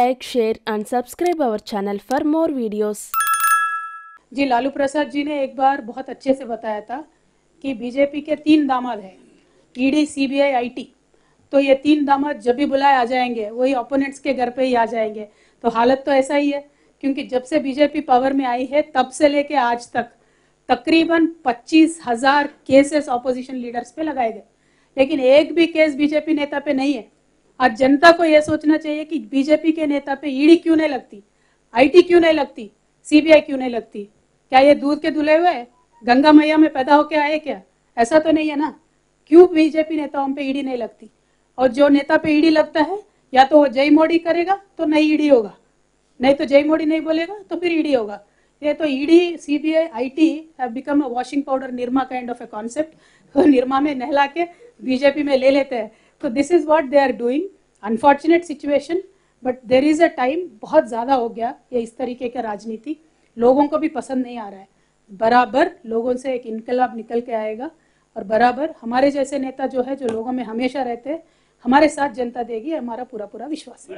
like, share, and subscribe our channel for more videos. जी लालू प्रसाद जी ने एक बार बहुत अच्छे से बताया था कि बीजेपी के तीन दामाद हैं ईडी सीबीआई आईटी तो ये तीन दामाद जब भी बुलाए आ जाएँगे वही ओपोनेंट्स के घर पे ही आ जाएँगे। तो हालत तो ऐसा ही है क्योंकि जब से बीजेपी पावर में आई है तब से लेके आज तक तकरीबन पच्चीस हज़ार केसेस ऑपोजिशन लीडर्स पे लगाए गए। लेकिन एक भी केस बीजेपी नेता पे नहीं है। आज जनता को यह सोचना चाहिए कि बीजेपी के नेता पे ईडी क्यों नहीं लगती? आईटी क्यों नहीं लगती? सीबीआई क्यों नहीं लगती? क्या ये दूध के धुले हुए? गंगा मैया में पैदा होके आए क्या? ऐसा तो नहीं है ना? क्यों बीजेपी नेताओं पे ईडी नहीं लगती? और जो नेता पे ईडी लगता है, या तो वो जय मोडी करेगा तो नहीं ईडी होगा। नहीं तो जय मोडी नहीं बोलेगा तो फिर ईडी होगा। ये तो ED, CBI, IT have become a washing powder Nirma kind of a concept Nirma में नहला के बीजेपी में ले लेते हैं। तो this is what they are doing unfortunate situation but there is a time बहुत ज़्यादा हो गया ये इस तरीके का राजनीति। लोगों को भी पसंद नहीं आ रहा है। बराबर लोगों से एक इनकलाब निकल के आएगा और बराबर हमारे जैसे नेता जो है, जो लोगों में हमेशा रहते हैं, हमारे साथ जनता देगी, हमारा पूरा पूरा विश्वास है?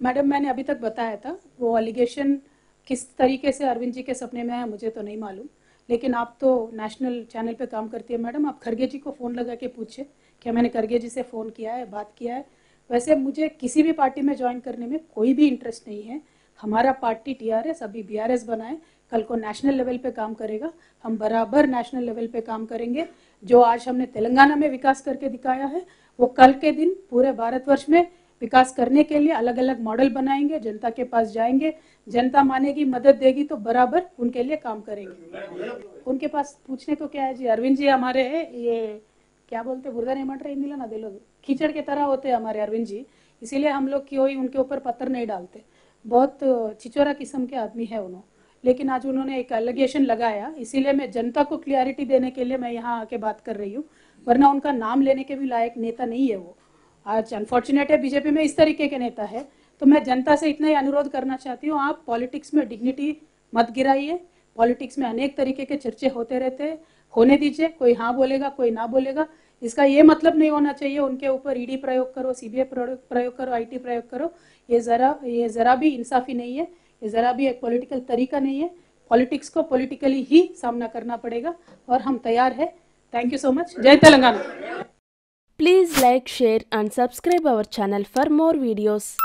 मैडम, मैंने अभी तक बताया था, वो एलिगेशन किस तरीके से अरविंद जी के सपने में है मुझे तो नहीं मालूम। लेकिन आप तो नेशनल चैनल पे काम करती है, मैडम। आप खरगे जी को फ़ोन लगा के पूछे क्या मैंने खरगे जी से फ़ोन किया है, बात किया है? वैसे मुझे किसी भी पार्टी में ज्वाइन करने में कोई भी इंटरेस्ट नहीं है। हमारा पार्टी टीआरएस अभी बीआरएस बनाए कल को नेशनल लेवल पे काम करेगा। हम बराबर नेशनल लेवल पे काम करेंगे। जो आज हमने तेलंगाना में विकास करके दिखाया है, वो कल के दिन पूरे भारतवर्ष में विकास करने के लिए अलग अलग मॉडल बनाएँगे, जनता के पास जाएँगे, जनता मानेगी, मदद देगी तो बराबर उनके लिए काम करेंगे। उनके पास पूछने को क्या है जी? अरविंद जी हमारे ये क्या बोलते बुरदा मट रहे ना दिलो कीचड़ के तरह होते हैं हमारे अरविंद जी, इसीलिए हम लोग कोई उनके ऊपर पत्थर नहीं डालते। बहुत चिचोरा किस्म के आदमी है उन्होंने लेकिन आज उन्होंने एक एलिगेशन लगाया, इसीलिए मैं जनता को क्लियरिटी देने के लिए मैं यहाँ आके बात कर रही हूँ, वरना उनका नाम लेने के भी लायक नेता नहीं है वो। आज अनफॉर्चुनेट है, बीजेपी में इस तरीके के नेता है। तो मैं जनता से इतना ही अनुरोध करना चाहती हूँ, आप पॉलिटिक्स में डिग्निटी मत गिराइए। पॉलिटिक्स में अनेक तरीके के चर्चे होते रहते हैं। होने दीजिए, कोई हाँ बोलेगा, कोई ना बोलेगा। इसका ये मतलब नहीं होना चाहिए, उनके ऊपर ईडी प्रयोग करो सीबीआई प्रयोग करो आईटी प्रयोग करो। ये जरा ये जरा भी इंसाफी नहीं है, ये जरा भी एक पॉलिटिकल तरीका नहीं है। पॉलिटिक्स को पॉलिटिकली ही सामना करना पड़ेगा, और हम तैयार है। थैंक यू सो मच जय Telangana. Please like, share, and subscribe our channel for more videos.